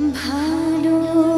ভালো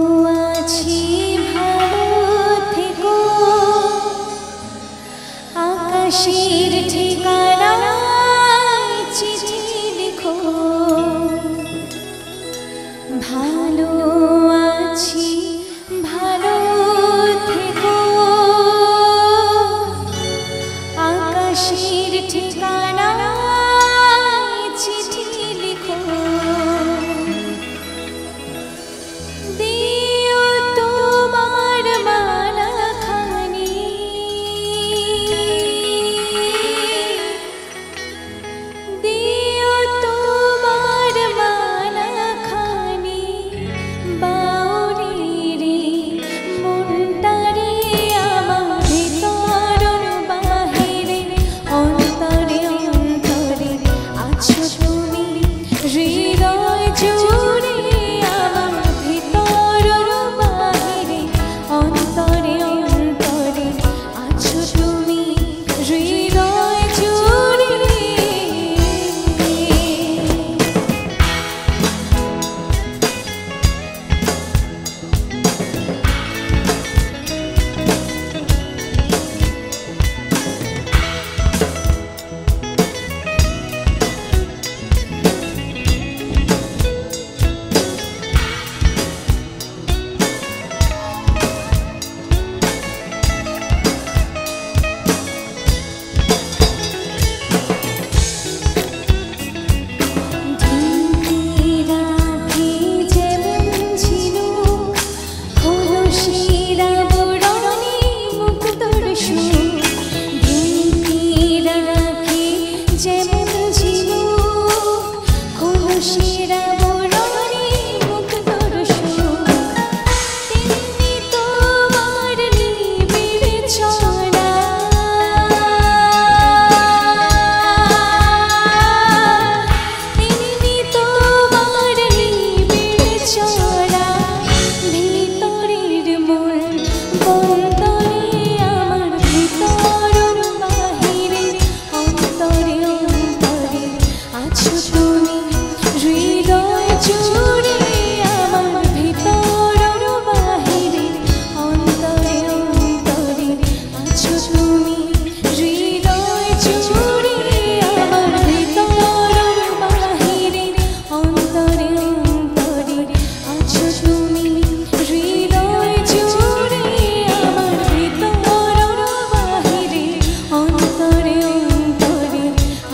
Shira.